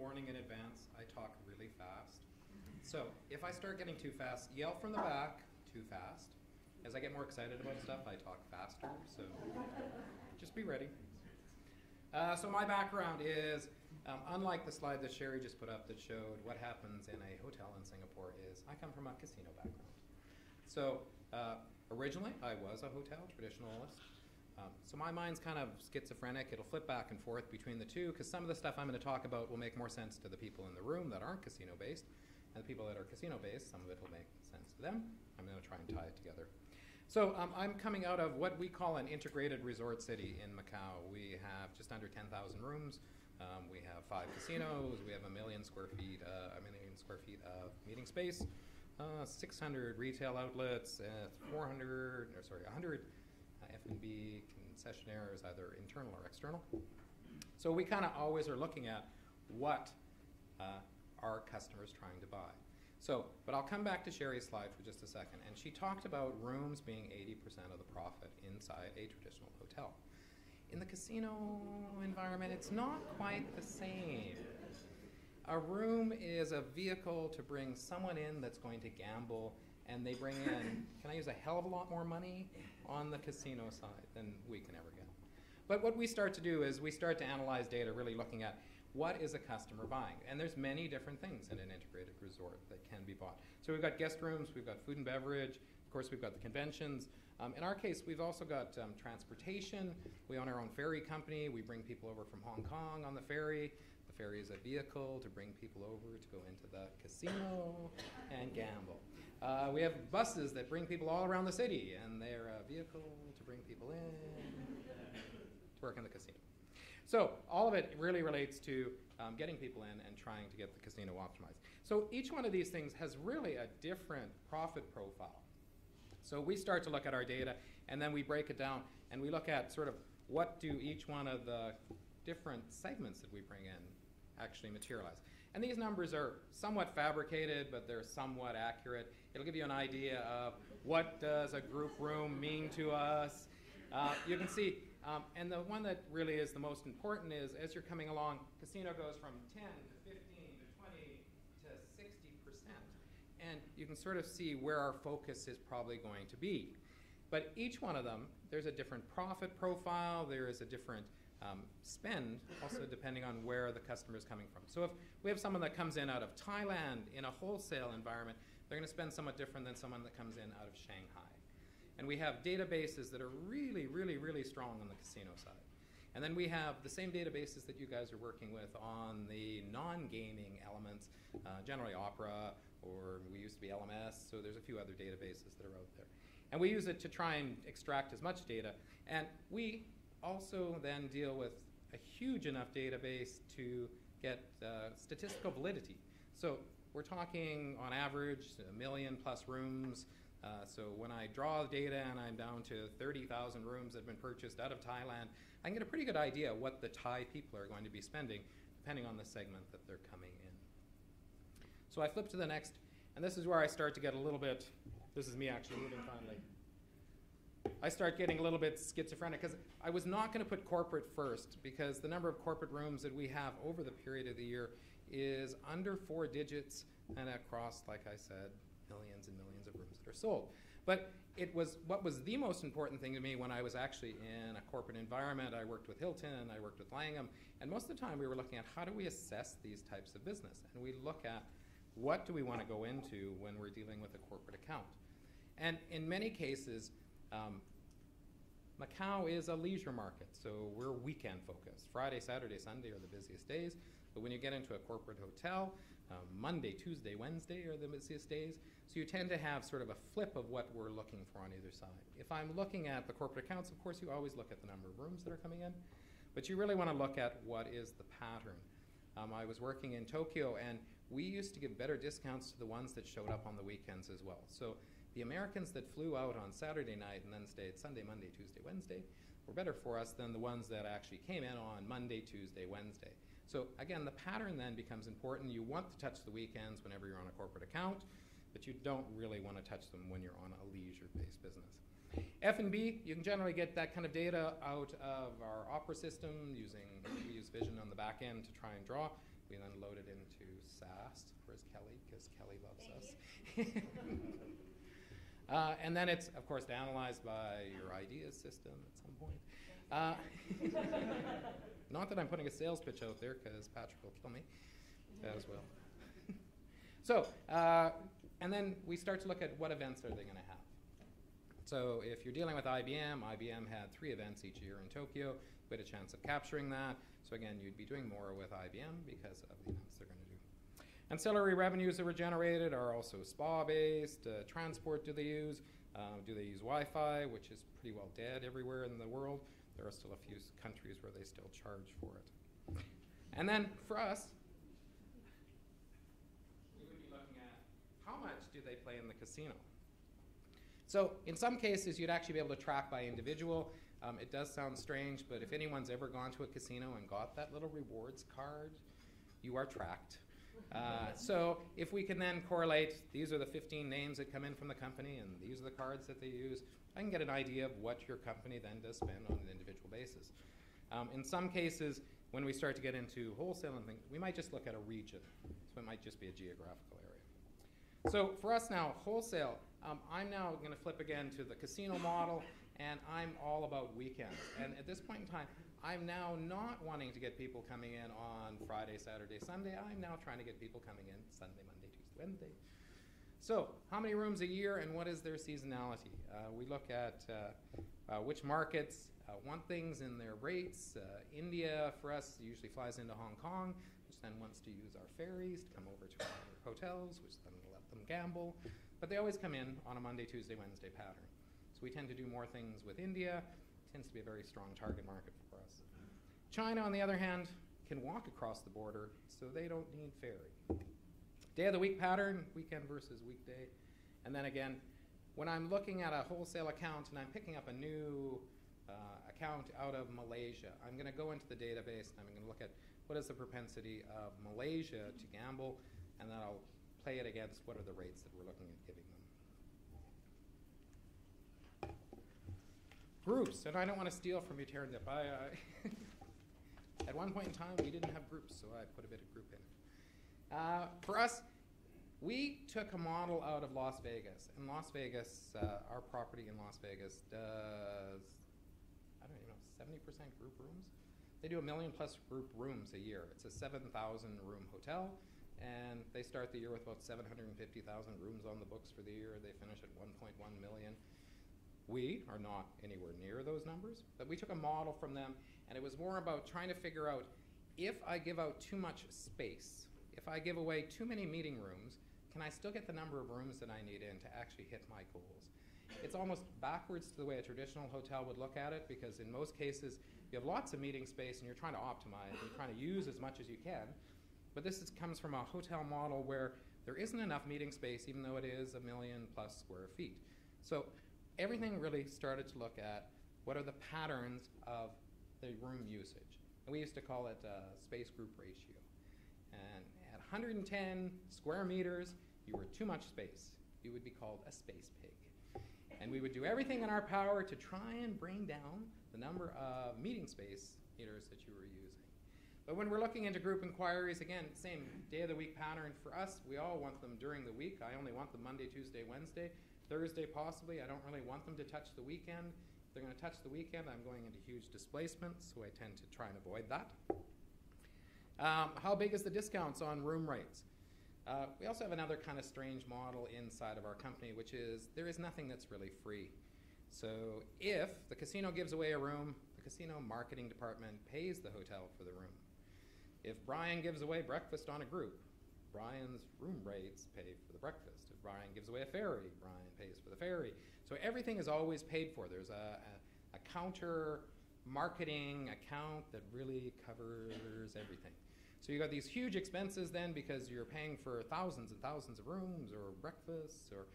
warning in advance. I talk really fast. So if I start getting too fast, yell from the back, too fast. As I get more excited about stuff, I talk faster. So just be ready. Uh, so my background is, um, unlike the slide that Sherri just put up that showed what happens in a hotel in Singapore, is I come from a casino background. So uh, originally, I was a hotel traditionalist. Um, so my mind's kind of schizophrenic. It'll flip back and forth between the two because some of the stuff I'm going to talk about will make more sense to the people in the room that aren't casino based, and the people that are casino based, some of it will make sense to them. I'm going to try and tie it together. So um, I'm coming out of what we call an integrated resort city in Macau. We have just under 10,000 rooms. Um, we have five casinos. We have a million square feet, uh, a million square feet of meeting space, uh, 600 retail outlets, uh, 400, or sorry, 100 F&B concessionaires, either internal or external. So we kind of always are looking at what uh, are customers trying to buy. So, but I'll come back to Sherri's slide for just a second. And she talked about rooms being 80% of the profit inside a traditional hotel. In the casino environment, it's not quite the same. A room is a vehicle to bring someone in that's going to gamble, and they bring in, can I use a hell of a lot more money on the casino side than we can ever get. But what we start to do is we start to analyze data, really looking at what is a customer buying? And there's many different things in an integrated resort that can be bought. So we've got guest rooms, we've got food and beverage, of course we've got the conventions. Um, in our case, we've also got um, transportation. We own our own ferry company. We bring people over from Hong Kong on the ferry. Is a vehicle to bring people over to go into the casino and gamble. Uh, we have buses that bring people all around the city, and they're a vehicle to bring people in to work in the casino. So all of it really relates to um, getting people in and trying to get the casino optimized. So each one of these things has really a different profit profile. So we start to look at our data and then we break it down and we look at sort of what do each one of the different segments that we bring in actually materialize. And these numbers are somewhat fabricated, but they're somewhat accurate. It'll give you an idea of what does a group room mean to us. Uh, you can see um, and the one that really is the most important is as you're coming along, casino goes from 10 to 15 to 20 to 60 percent. And you can sort of see where our focus is probably going to be. But each one of them, there's a different profit profile, there is a different um, spend, also depending on where the customer is coming from. So if we have someone that comes in out of Thailand in a wholesale environment, they're going to spend somewhat different than someone that comes in out of Shanghai. And we have databases that are really, really, really strong on the casino side. And then we have the same databases that you guys are working with on the non-gaming elements, uh, generally Opera, or we used to be LMS, so there's a few other databases that are out there. And we use it to try and extract as much data. And we also then deal with a huge enough database to get uh, statistical validity. So we're talking on average a million plus rooms, uh, so when I draw the data and I'm down to 30,000 rooms that have been purchased out of Thailand, I can get a pretty good idea what the Thai people are going to be spending depending on the segment that they're coming in. So I flip to the next, and this is where I start to get a little bit, this is me actually moving finally. I start getting a little bit schizophrenic because I was not going to put corporate first because the number of corporate rooms that we have over the period of the year is under four digits and across, like I said, millions and millions of rooms that are sold. But it was what was the most important thing to me when I was actually in a corporate environment. I worked with Hilton, I worked with Langham, and most of the time we were looking at how do we assess these types of business, and we look at what do we want to go into when we're dealing with a corporate account. And in many cases, um, Macau is a leisure market, so we're weekend focused. Friday, Saturday, Sunday are the busiest days. But when you get into a corporate hotel, um, Monday, Tuesday, Wednesday are the busiest days. So you tend to have sort of a flip of what we're looking for on either side. If I'm looking at the corporate accounts, of course, you always look at the number of rooms that are coming in. But you really want to look at what is the pattern. Um, I was working in Tokyo, and we used to give better discounts to the ones that showed up on the weekends as well. So the Americans that flew out on Saturday night and then stayed Sunday, Monday, Tuesday, Wednesday were better for us than the ones that actually came in on Monday, Tuesday, Wednesday. So again, the pattern then becomes important. You want to touch the weekends whenever you're on a corporate account, but you don't really want to touch them when you're on a leisure-based business. F&B, you can generally get that kind of data out of our Opera system using, we use Vision on the back end to try and draw We then load it into SAS. Where's Kelly? Because Kelly loves us. uh, and then it's, of course, analyzed by your IDeaS system at some point. Uh, not that I'm putting a sales pitch out there, because Patrick will kill me That as well. so, uh, and then we start to look at what events are they going to have. So if you're dealing with IBM, IBM had three events each year in Tokyo. We had a chance of capturing that. So again, you'd be doing more with IBM because of the events they're going to do. Ancillary revenues that were generated are also spa-based. Uh, transport do they use? Uh, do they use Wi-Fi, which is pretty well dead everywhere in the world? There are still a few countries where they still charge for it. And then for us, we would be looking at how much do they play in the casino? So in some cases, you'd actually be able to track by individual. Um, it does sound strange, but if anyone's ever gone to a casino and got that little rewards card, you are tracked. Uh, so if we can then correlate, these are the 15 names that come in from the company, and these are the cards that they use, I can get an idea of what your company then does spend on an individual basis. Um, in some cases, when we start to get into wholesale and things, we might just look at a region. So it might just be a geographical area. So for us now, wholesale, um, I'm now going to flip again to the casino model, and I'm all about weekends. And at this point in time, I'm now not wanting to get people coming in on Friday, Saturday, Sunday. I'm now trying to get people coming in Sunday, Monday, Tuesday, Wednesday. So, how many rooms a year and what is their seasonality? Uh, we look at uh, uh, which markets uh, want things in their rates. Uh, India, for us, usually flies into Hong Kong, which then wants to use our ferries to come over to our hotels, which then let them gamble. But they always come in on a Monday, Tuesday, Wednesday pattern. So we tend to do more things with India. Tends to be a very strong target market for us. China, on the other hand, can walk across the border, so they don't need ferry. Day of the week pattern, weekend versus weekday. And then again, when I'm looking at a wholesale account and I'm picking up a new uh, account out of Malaysia, I'm going to go into the database and I'm going to look at what is the propensity of Malaysia to gamble, and then I'll play it against what are the rates that we're looking at giving them. Groups, and I don't want to steal from you, Taryn Dip. I, uh, at one point in time, we didn't have groups, so I put a bit of group in. Uh, for us, we took a model out of Las Vegas. In Las Vegas, uh, our property in Las Vegas does, I don't even know, 70% group rooms? They do a million plus group rooms a year. It's a 7,000 room hotel, and they start the year with about 750,000 rooms on the books for the year. They finish at 1.1 million. We are not anywhere near those numbers, but we took a model from them, and it was more about trying to figure out if I give out too much space, if I give away too many meeting rooms, can I still get the number of rooms that I need in to actually hit my goals? It's almost backwards to the way a traditional hotel would look at it because in most cases you have lots of meeting space and you're trying to optimize, you're trying to use as much as you can. But this is, comes from a hotel model where there isn't enough meeting space even though it is a million plus square feet. So everything really started to look at what are the patterns of the room usage. And we used to call it uh, space group ratio. And at 110 square meters, you were too much space. You would be called a space pig. And we would do everything in our power to try and bring down the number of meeting space meters that you were using. But when we're looking into group inquiries, again, same day of the week pattern for us. We all want them during the week. I only want them Monday, Tuesday, Wednesday, Thursday possibly. I don't really want them to touch the weekend. If they're going to touch the weekend, I'm going into huge displacements, so I tend to try and avoid that. Um, how big is the discounts on room rates? Uh, we also have another kind of strange model inside of our company, which is there is nothing that's really free. So if the casino gives away a room, the casino marketing department pays the hotel for the room. If Brian gives away breakfast on a group, Brian's room rates pay for the breakfast. If Brian gives away a ferry, Brian pays for the ferry. So everything is always paid for. There's a, a, a counter marketing account that really covers everything. So you got these huge expenses then because you're paying for thousands and thousands of rooms or breakfasts or,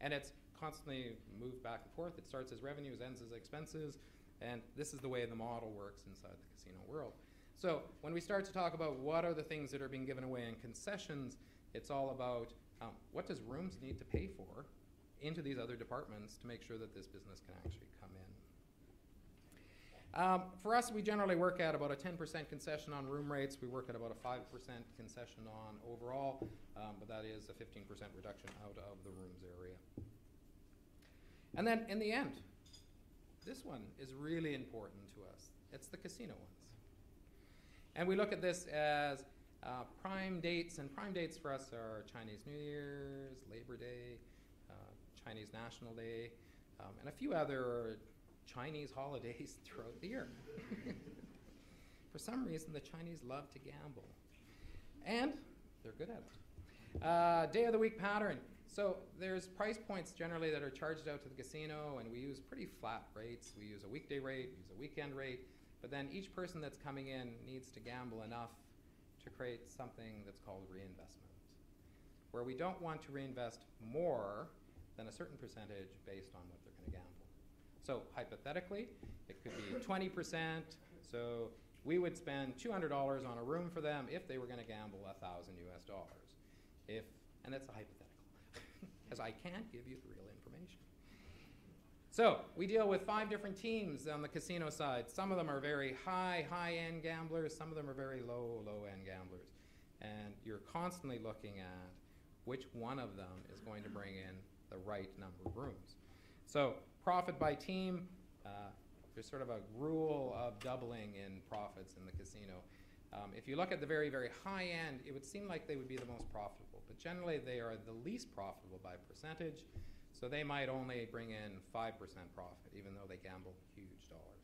and it's constantly moved back and forth. It starts as revenues, ends as expenses, and this is the way the model works inside the casino world. So when we start to talk about what are the things that are being given away in concessions, it's all about um, what does rooms need to pay for into these other departments to make sure that this business can actually come in. Um, for us, we generally work at about a 10% concession on room rates. We work at about a 5% concession on overall, um, but that is a 15% reduction out of the rooms area. And then in the end, this one is really important to us. It's the casino ones. And we look at this as uh, prime dates, and prime dates for us are Chinese New Year's, Labor Day, uh, Chinese National Day, um, and a few other Chinese holidays throughout the year. for some reason, the Chinese love to gamble, and they're good at it. Uh, day of the week pattern. So there's price points generally that are charged out to the casino, and we use pretty flat rates. We use a weekday rate, we use a weekend rate, but then each person that's coming in needs to gamble enough to create something that's called reinvestment, where we don't want to reinvest more than a certain percentage based on what they're going to gamble. So hypothetically, it could be 20%. So we would spend $200 on a room for them if they were going to gamble 1,000 US dollars. If, and that's a hypothetical, as I can't give you the real information. So we deal with five different teams on the casino side. Some of them are very high, high-end gamblers. Some of them are very low, low-end gamblers. And you're constantly looking at which one of them is going to bring in the right number of rooms. So profit by team, uh, there's sort of a rule of doubling in profits in the casino. Um, if you look at the very, very high end, it would seem like they would be the most profitable, but generally they are the least profitable by percentage. So they might only bring in 5% profit, even though they gamble huge dollars.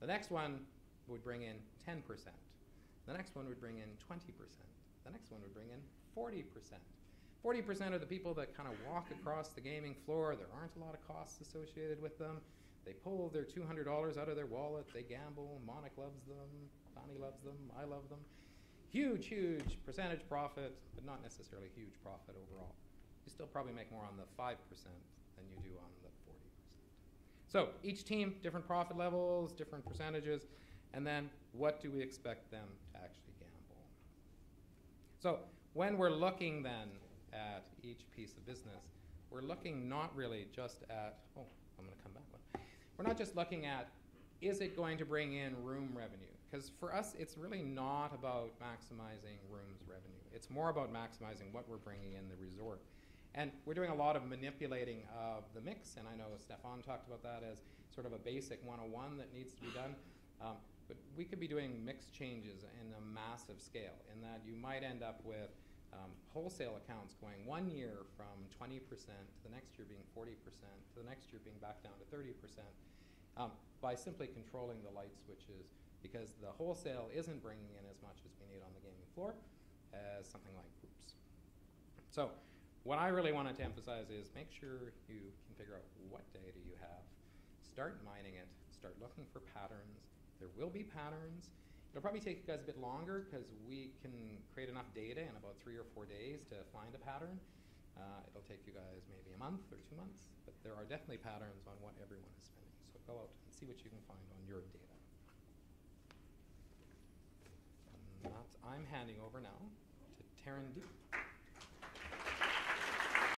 The next one would bring in 10%. The next one would bring in 20%. The next one would bring in 40%. 40% are the people that kind of walk across the gaming floor. There aren't a lot of costs associated with them. They pull their $200 out of their wallet. They gamble. Monica loves them. Bonnie loves them. I love them. Huge, huge percentage profit, but not necessarily huge profit overall you still probably make more on the 5% than you do on the 40%. So each team, different profit levels, different percentages, and then what do we expect them to actually gamble? So when we're looking then at each piece of business, we're looking not really just at, oh, I'm going to come back. We're not just looking at, is it going to bring in room revenue? Because for us, it's really not about maximizing rooms revenue. It's more about maximizing what we're bringing in the resort. And we're doing a lot of manipulating of the mix, and I know Stefan talked about that as sort of a basic 101 that needs to be done. Um, but we could be doing mix changes in a massive scale, in that you might end up with um, wholesale accounts going one year from 20% to the next year being 40%, to the next year being back down to 30%, um, by simply controlling the light switches, because the wholesale isn't bringing in as much as we need on the gaming floor as something like groups. So what I really wanted to emphasize is make sure you can figure out what data you have. Start mining it. Start looking for patterns. There will be patterns. It'll probably take you guys a bit longer because we can create enough data in about three or four days to find a pattern. Uh, it'll take you guys maybe a month or two months, but there are definitely patterns on what everyone is spending. So go out and see what you can find on your data. And that's, I'm handing over now to Taryn Duke.